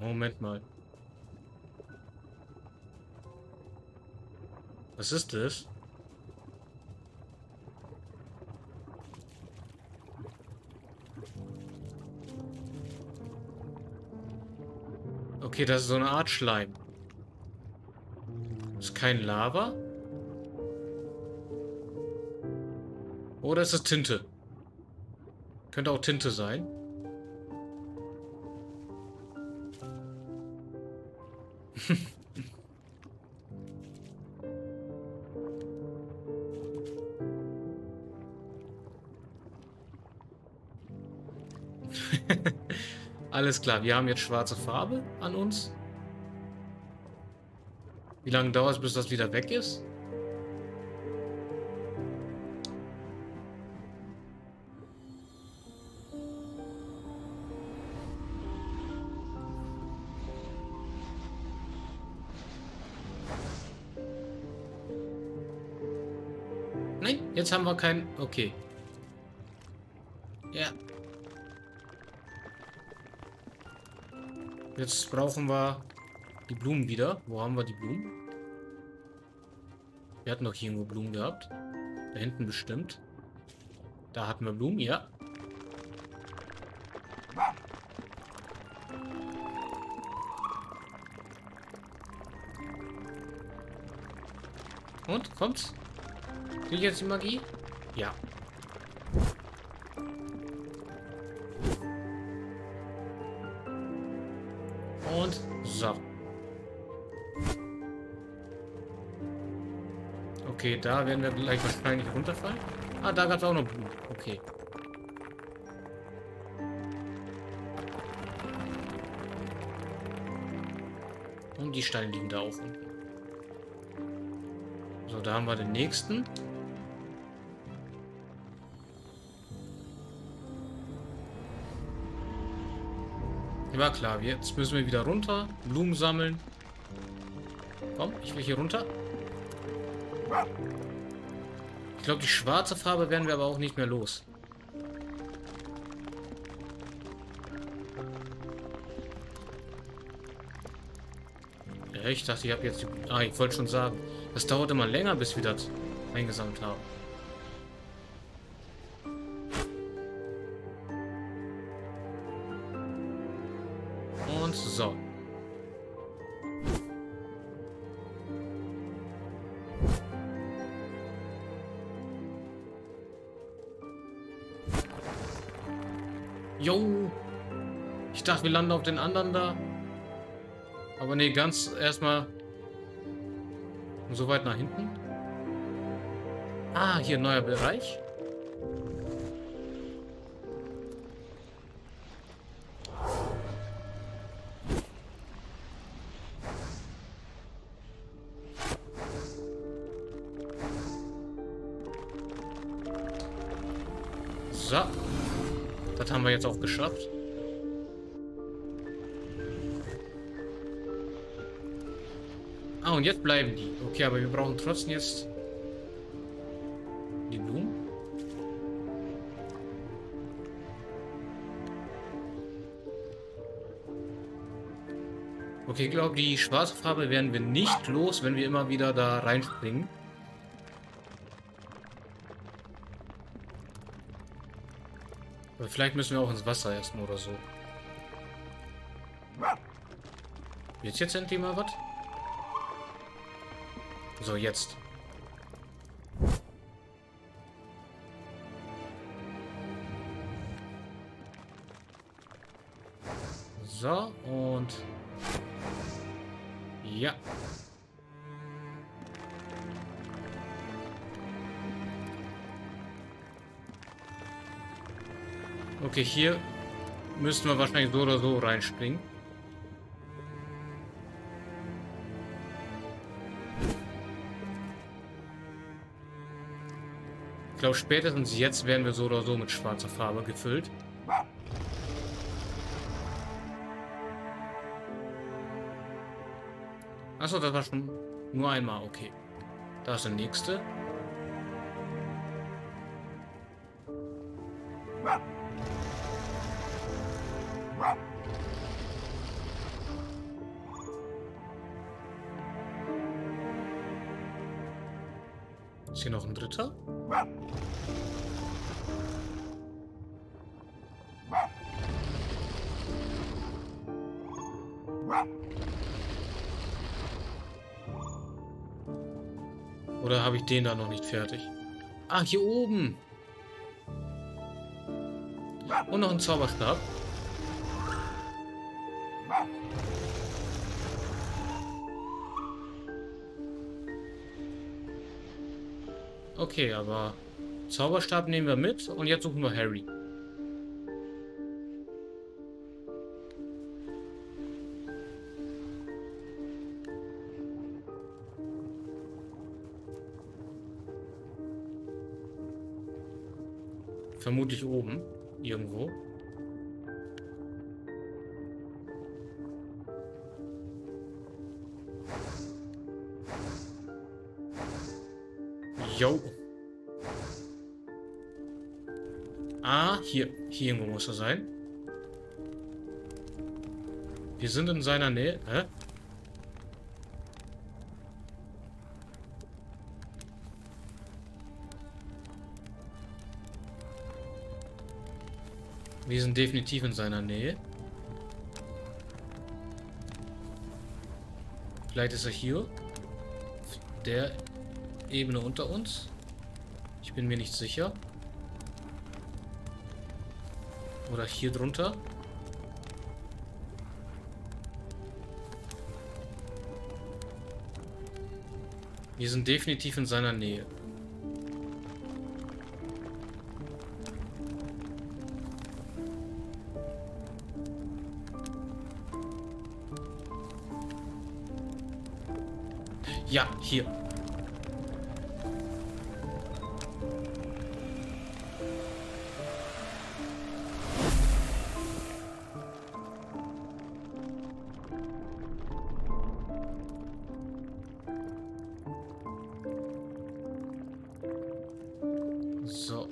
Moment mal. Was ist das? Okay, das ist so eine Art Schleim. Ist kein Lava? Oder ist es Tinte? Könnte auch Tinte sein. Alles klar, wir haben jetzt schwarze Farbe an uns. Wie lange dauert es, bis das wieder weg ist? Nein, jetzt haben wir kein... Okay. Jetzt brauchen wir die Blumen wieder. Wo haben wir die Blumen? Wir hatten doch hier irgendwo Blumen gehabt. Da hinten bestimmt. Da hatten wir Blumen, ja. Und? Kommt's? Ich jetzt die Magie? Ja. Und so. Okay, da werden wir gleich wahrscheinlich runterfallen. Ah, da gab es auch noch Blut. Okay. Und die Steine liegen da auch unten. So, da haben wir den nächsten. War klar, jetzt müssen wir wieder runter, Blumen sammeln. Komm, ich will hier runter. Ich glaube, die schwarze Farbe werden wir aber auch nicht mehr los. Ja, ich dachte, ich habe jetzt... Ah, ich wollte schon sagen. Das dauert immer länger, bis wir das eingesammelt haben. Und so. Jo. Ich dachte, wir landen auf den anderen da. Aber nee, ganz erstmal so weit nach hinten. Ah, hier neuer Bereich. Geschafft. Ah, und jetzt bleiben die. Okay, aber wir brauchen trotzdem jetzt die Blumen. Okay, ich glaube, die schwarze Farbe werden wir nicht los, wenn wir immer wieder da reinspringen. Aber vielleicht müssen wir auch ins Wasser erstmal oder so. Jetzt jetzt endlich mal was? So, jetzt. Okay, hier müssten wir wahrscheinlich so oder so reinspringen. Ich glaube, spätestens jetzt werden wir so oder so mit schwarzer Farbe gefüllt. Achso, das war schon nur einmal, okay. Da ist der nächste. Dritter? Oder habe ich den da noch nicht fertig? Ah, hier oben. Und noch ein Zauberstab. Okay, aber Zauberstab nehmen wir mit und jetzt suchen wir Harry. Vermutlich oben. Irgendwo. Jo. Ah, hier. Hier irgendwo muss er sein. Wir sind in seiner Nähe. Hä? Wir sind definitiv in seiner Nähe. Vielleicht ist er hier. Der Ebene unter uns. Ich bin mir nicht sicher. Oder hier drunter. Wir sind definitiv in seiner Nähe. Ja, hier.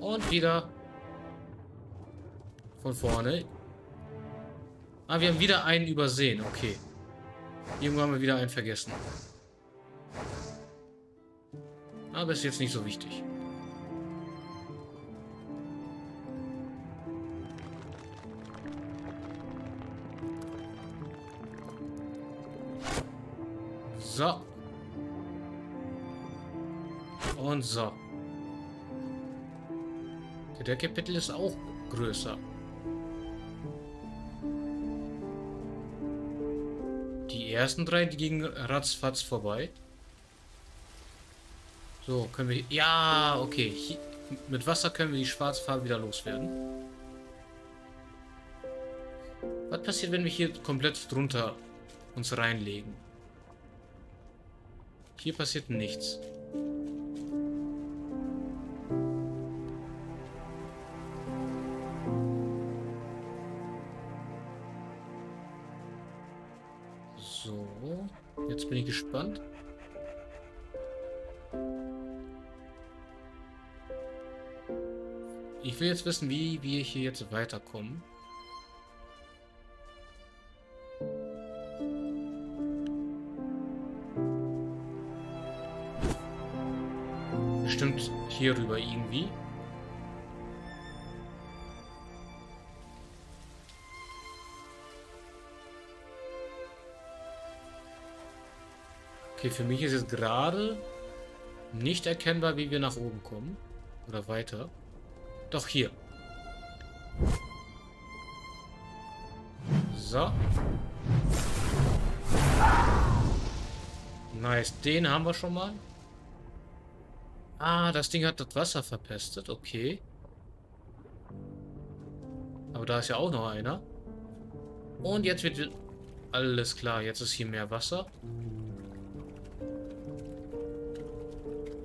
Und wieder von vorne. Ah, wir haben wieder einen übersehen. Okay. Irgendwo haben wir wieder einen vergessen. Aber ist jetzt nicht so wichtig. So. Und so. Der Kapitel ist auch größer. Die ersten drei, die gingen ratzfatz vorbei. So, können wir... Ja, okay. Hier, mit Wasser können wir die Schwarzfarbe wieder loswerden. Was passiert, wenn wir hier komplett drunter uns reinlegen? Hier passiert nichts. Wissen, wie wir hier jetzt weiterkommen. Bestimmt hier rüber irgendwie. Okay, für mich ist jetzt gerade nicht erkennbar, wie wir nach oben kommen. Oder weiter. Doch hier. So. Nice. Den haben wir schon mal. Ah, das Ding hat das Wasser verpestet. Okay. Aber da ist ja auch noch einer. Und jetzt wird... Alles klar, jetzt ist hier mehr Wasser.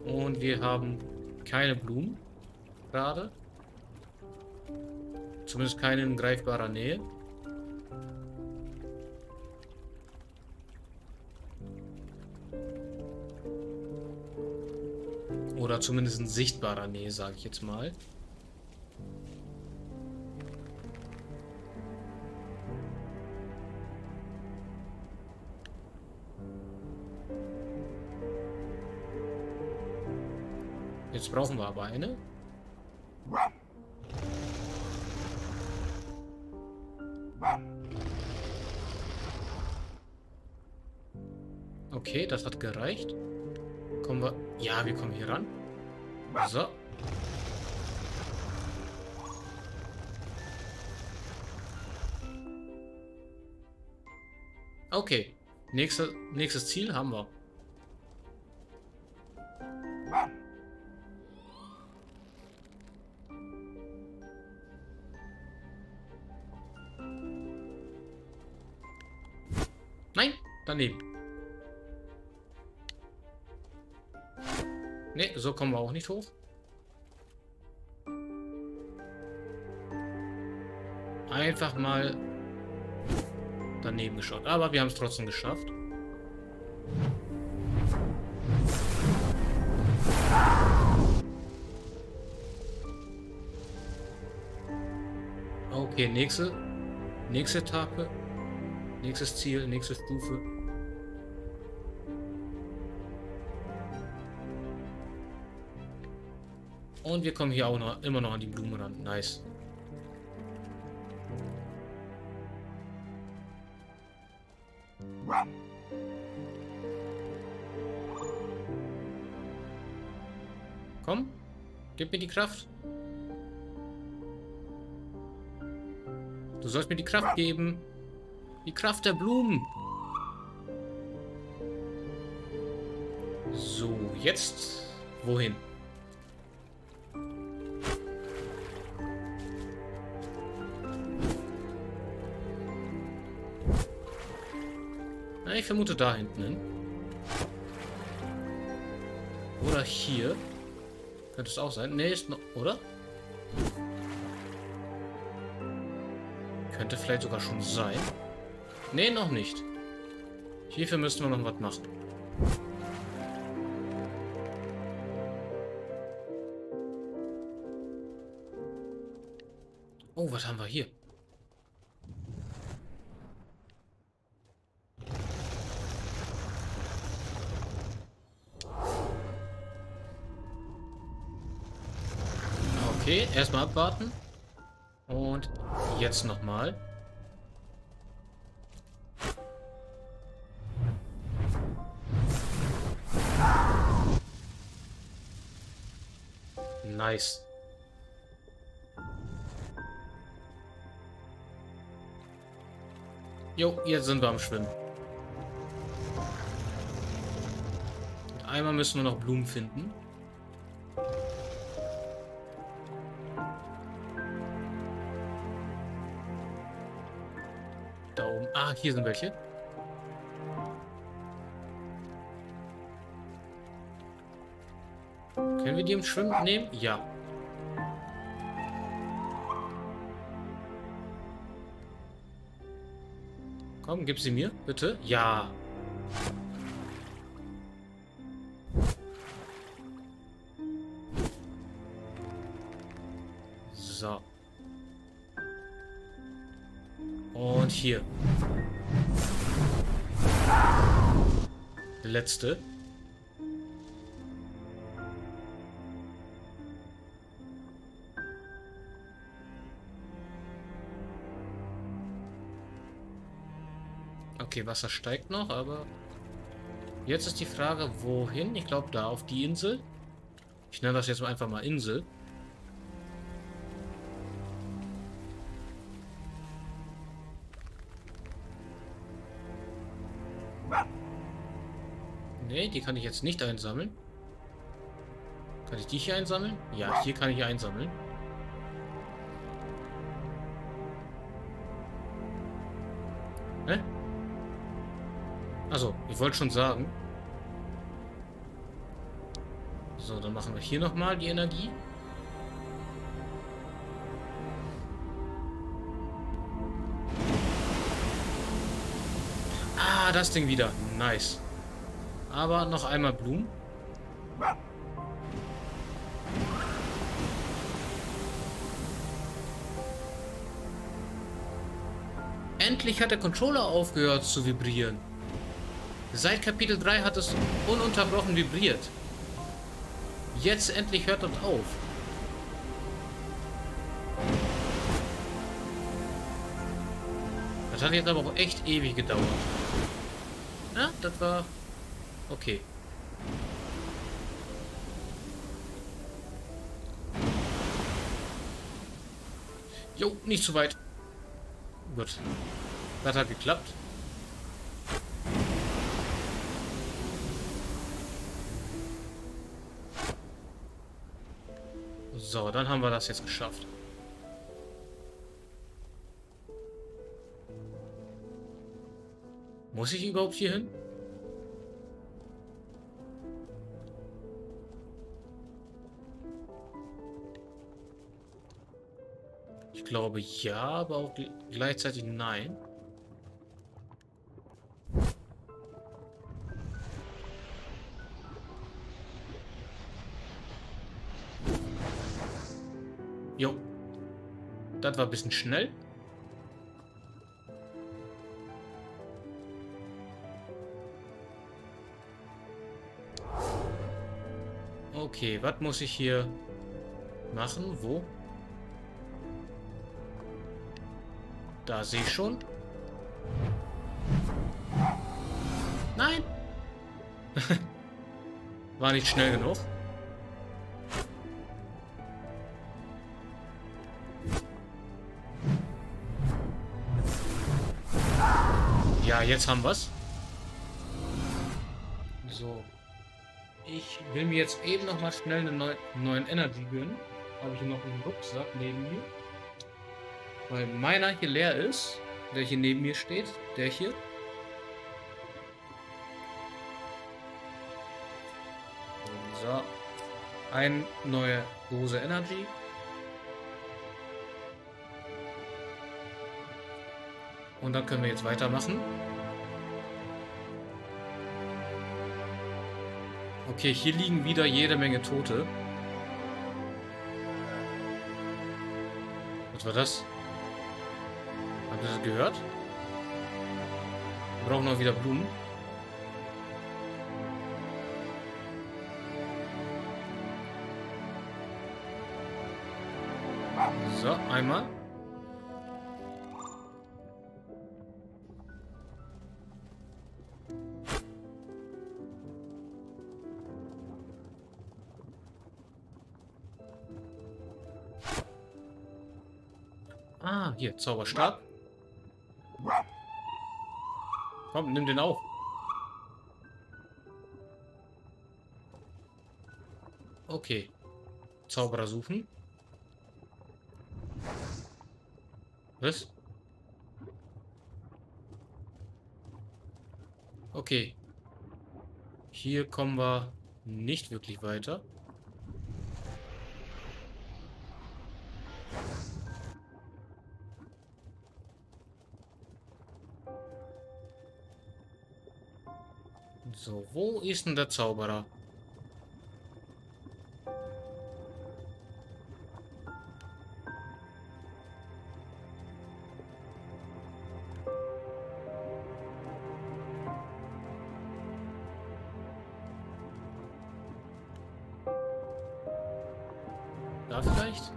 Und wir haben keine Blumen. Gerade. Zumindest keine in greifbarer Nähe. Oder zumindest in sichtbarer Nähe, sage ich jetzt mal. Jetzt brauchen wir aber eine. Okay, das hat gereicht. Kommen wir... Ja, wir kommen hier ran. So. Okay. Nächste, nächstes Ziel haben wir. Nein, daneben. So kommen wir auch nicht hoch. Einfach mal daneben geschaut. Aber wir haben es trotzdem geschafft. Okay, nächste. Nächste Etappe. Nächstes Ziel, nächste Stufe. Und wir kommen hier auch noch immer noch an die Blumen ran. Nice. Komm, gib mir die Kraft. Du sollst mir die Kraft geben. Die Kraft der Blumen. So, jetzt wohin? Ich vermute da hinten hin. Oder hier. Könnte es auch sein. Ne, ist noch... Oder? Könnte vielleicht sogar schon sein. Ne, noch nicht. Hierfür müssten wir noch was machen. Oh, was haben wir hier? Erstmal abwarten. Und jetzt nochmal. Nice. Jo, jetzt sind wir am Schwimmen. Und einmal müssen wir noch Blumen finden. Ah, hier sind welche. Können wir die im Schwimmen nehmen? Ja. Komm, gib sie mir, bitte. Ja. Letzte. Okay, Wasser steigt noch, aber... Jetzt ist die Frage, wohin? Ich glaube, da auf die Insel. Ich nenne das jetzt einfach mal Insel. Ne, die kann ich jetzt nicht einsammeln. Kann ich die hier einsammeln? Ja, hier kann ich einsammeln. Hä? Also, ich wollte schon sagen. So, dann machen wir hier nochmal die Energie. Ah, das Ding wieder. Nice. Aber noch einmal Blumen. Endlich hat der Controller aufgehört zu vibrieren. Seit Kapitel 3 hat es ununterbrochen vibriert. Jetzt endlich hört das auf. Das hat jetzt aber auch echt ewig gedauert. Ja, das war okay. Jo, nicht zu weit. Gut. Das hat geklappt. So, dann haben wir das jetzt geschafft. Muss ich überhaupt hier hin? Glaube ja, aber auch gleichzeitig nein. Jo. Das war ein bisschen schnell. Okay, was muss ich hier machen? Wo? Da sehe ich schon. Nein! War nicht schnell genug. Ja, jetzt haben wir's. So. Ich will mir jetzt eben noch mal schnell einen neu, neuen Energy gönnen. Habe ich hier noch einen Rucksack neben mir. Weil meiner hier leer ist. Der hier neben mir steht. Der hier. So. Ein neue Dose Energy. Und dann können wir jetzt weitermachen. Okay, hier liegen wieder jede Menge Tote. Was war das? Habt ihr das gehört? Wir brauchen noch wieder Blumen. So, einmal. Ah, hier, Zauberstab. Komm, nimm den auf. Okay. Zauberer suchen. Was? Okay. Hier kommen wir nicht wirklich weiter. So, wo ist denn der Zauberer? Da vielleicht?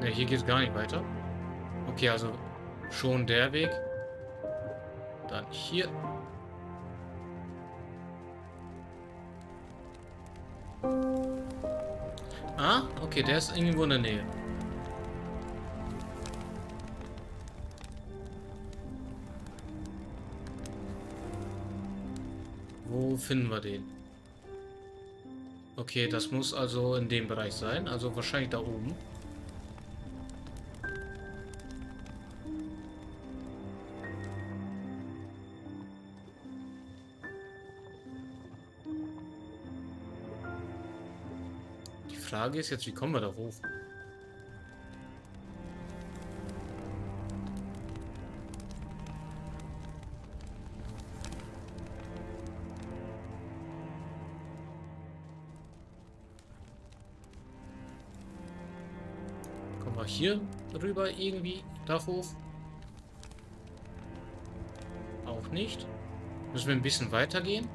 Ne, hier geht es gar nicht weiter. Okay, also schon der Weg. Dann hier. Okay, der ist irgendwo in der Nähe. Wo finden wir den? Okay, das muss also in dem Bereich sein. Also wahrscheinlich da oben. Frage ist jetzt, wie kommen wir da hoch? Kommen wir hier rüber irgendwie da hoch? Auch nicht. Müssen wir ein bisschen weiter gehen?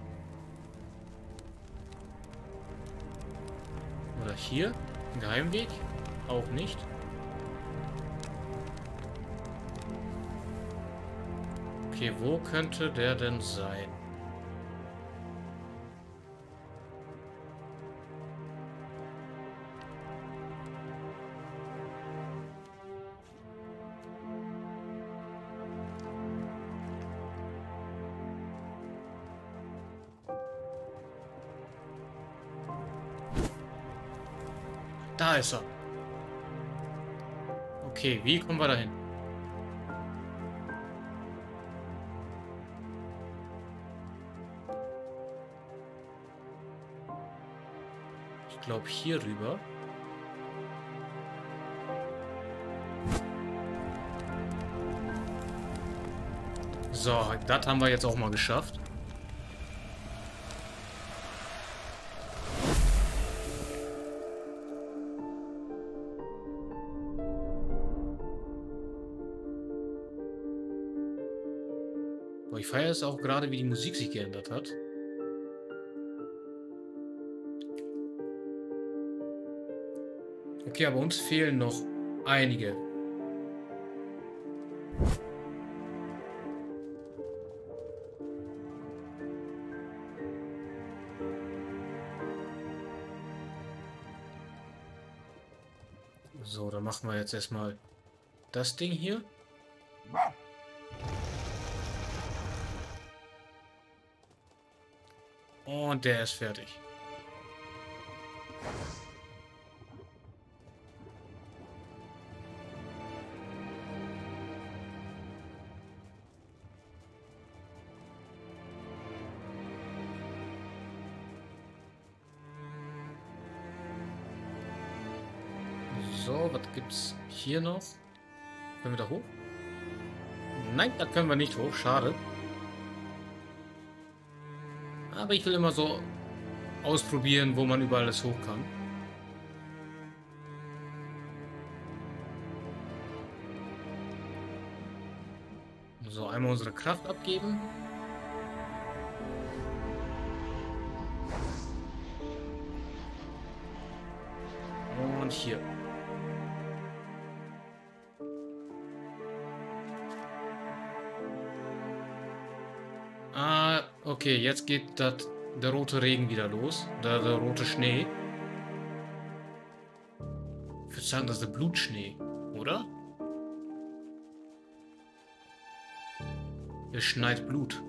Oder hier? Ein Geheimweg? Auch nicht. Okay, wo könnte der denn sein? Er. Okay, wie kommen wir dahin? Ich glaube hier rüber. So, das haben wir jetzt auch mal geschafft. Boah, ich feiere es auch gerade, wie die Musik sich geändert hat. Okay, aber uns fehlen noch einige. So, dann machen wir jetzt erstmal das Ding hier. Und der ist fertig. So, was gibt's hier noch? Können wir da hoch? Nein, da können wir nicht hoch. Schade. Aber ich will immer so ausprobieren, wo man überall alles hoch kann. So, einmal unsere Kraft abgeben. Und hier. Okay, jetzt geht dat, der rote Regen wieder los. Der, der rote Schnee. Ich würde sagen, das ist der Blutschnee, oder? Es schneit Blut.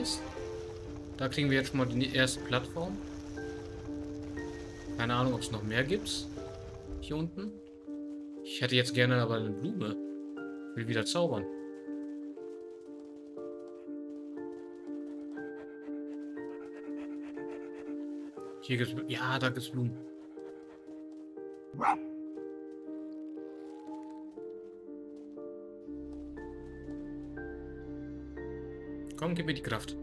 Nice. Da kriegen wir jetzt schon mal die erste Plattform. Keine Ahnung, ob es noch mehr gibt. Hier unten. Ich hätte jetzt gerne aber eine Blume. Will wieder zaubern. Hier gibt's... Ja, da gibt's Blumen. Komm, gib mir die Kraft.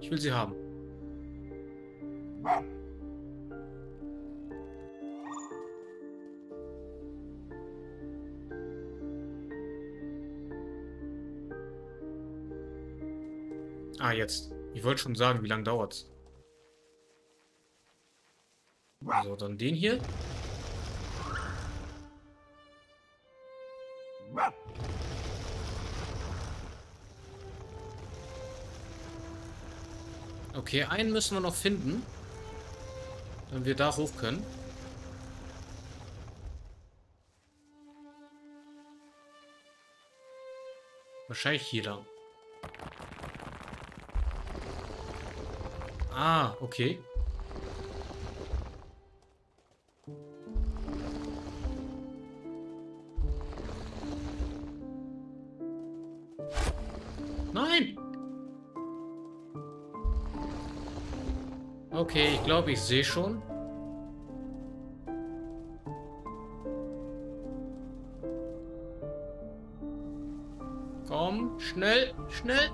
Ich will sie haben. Ah, jetzt. Ich wollte schon sagen, wie lange dauert's. So, dann den hier. Okay, einen müssen wir noch finden. Damit wir da hoch können. Wahrscheinlich hier lang. Ah, okay. glaube, ich sehe schon. Komm, schnell, schnell.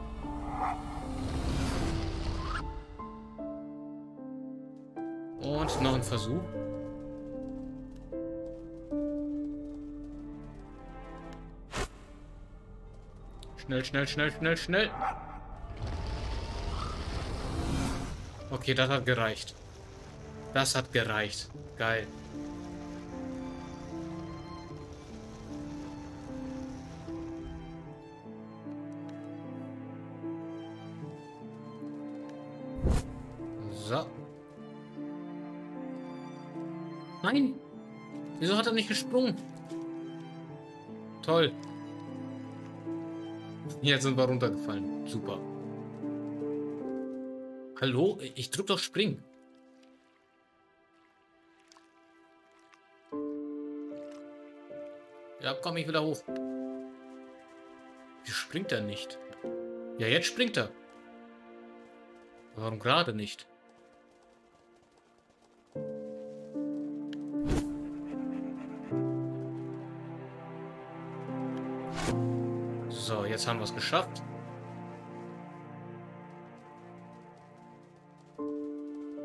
Und noch ein Versuch. Schnell, schnell, schnell, schnell, schnell. Okay, das hat gereicht. Das hat gereicht. Geil. So. Nein. Wieso hat er nicht gesprungen? Toll. Jetzt sind wir runtergefallen. Super. Hallo? Ich drück doch springen. Ja, komm ich wieder hoch. Wie springt er nicht? Ja, jetzt springt er. Warum gerade nicht? So, jetzt haben wir es geschafft.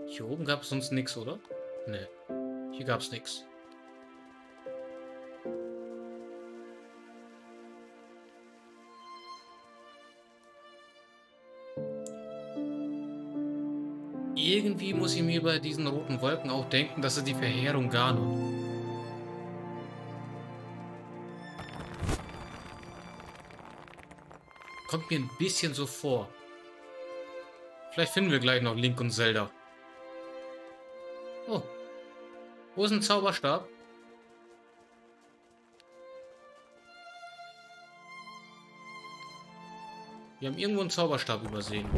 Hier oben gab es sonst nichts, oder? Ne. Hier gab es nichts. Irgendwie muss ich mir bei diesen roten Wolken auch denken, dass es die Verheerung Ganon. Kommt mir ein bisschen so vor. Vielleicht finden wir gleich noch Link und Zelda. Oh. Wo ist ein Zauberstab? Wir haben irgendwo einen Zauberstab übersehen.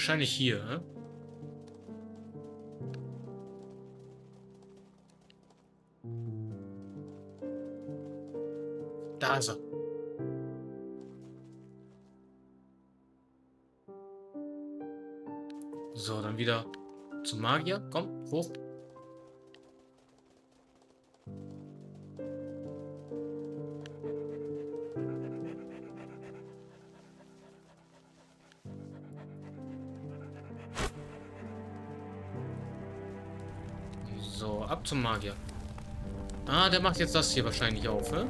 Wahrscheinlich hier, ne? Da ist er. So, dann wieder zum Magier. Komm, hoch. Ab zum Magier. Ah, der macht jetzt das hier wahrscheinlich auf, ne?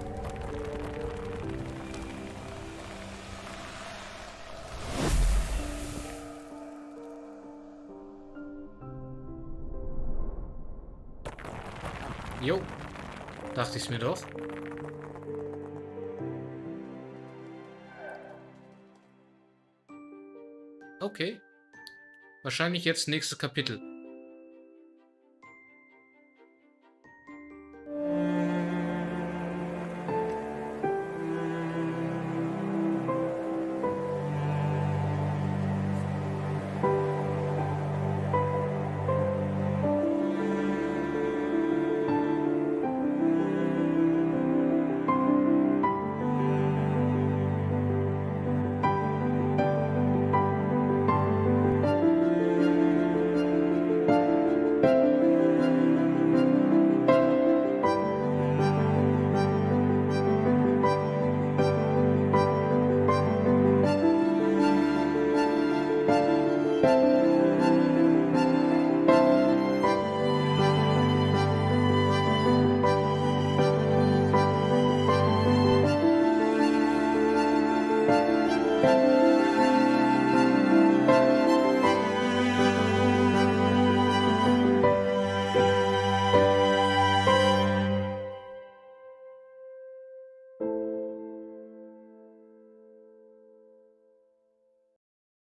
Jo. Dachte ich mir doch. Okay. Wahrscheinlich jetzt nächstes Kapitel.